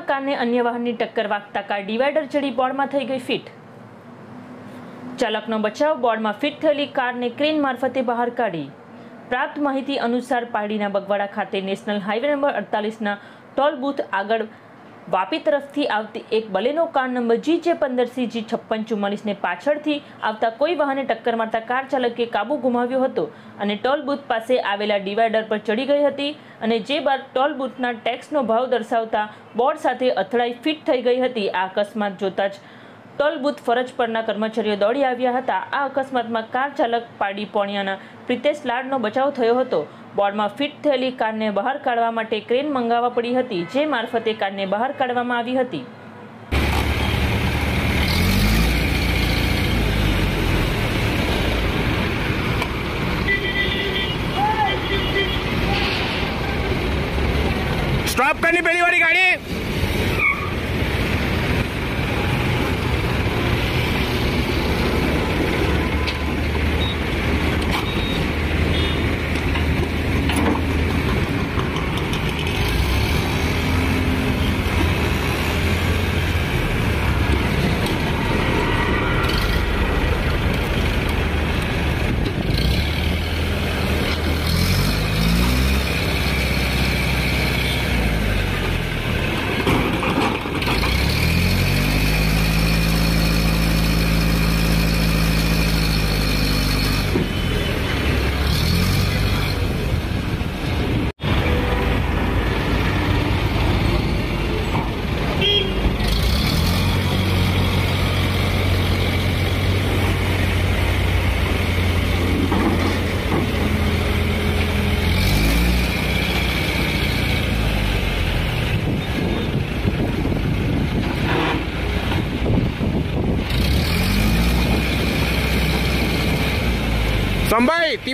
કારને અન્ય વાહનની ટક્કર વાગતા કાર ડિવાઈડર ચડી બોર્ડમાં થઈ ગઈ ફિટ. ચાલકનો બચાવ બોર્ડમાં ફિટ થયેલી કારને ક્રેન મારફતે બહાર કાઢી. પ્રાપ્ત માહિતી અનુસાર પારડીના બગવાડા ખાતે નેશનલ હાઈવે નંબર અડતાલીસના ટોલ બૂથ આગળ વાપી તરફથી આવતી એક બલેનો કાર નંબર જી જે પંદર જી છપ્પન ચુમ્માલીસને પાછળથી આવતા કોઈ વાહને ટક્કર મારતા કાર ચાલકે કાબુ ગુમાવ્યો હતો અને ટોલ બૂથ પાસે આવેલા ડિવાઈડર પર ચડી ગઈ હતી અને જે બાદ ટોલ બૂથના ટેક્સનો ભાવ દર્શાવતા બોર્ડ સાથે અથડાઈ ફિટ થઈ ગઈ હતી. આ અકસ્માત જોતા જ ટોલ બૂથ ફરજ પરના કર્મચારીઓ દોડી આવ્યા હતા. આ અકસ્માતમાં કાર ચાલક પાડી પોણિયાના પ્રિતેશ લાડનો બચાવ થયો હતો. બોર્ડમાં ફિટ થયેલી કારને બહાર કાઢવા માટે ક્રેન મંગાવવા પડી હતી, જે મારફતે કારને બહાર કાઢવામાં આવી હતી. સ્ટોપ કરની પહેલી વાળી ગાડી. Sampai tiba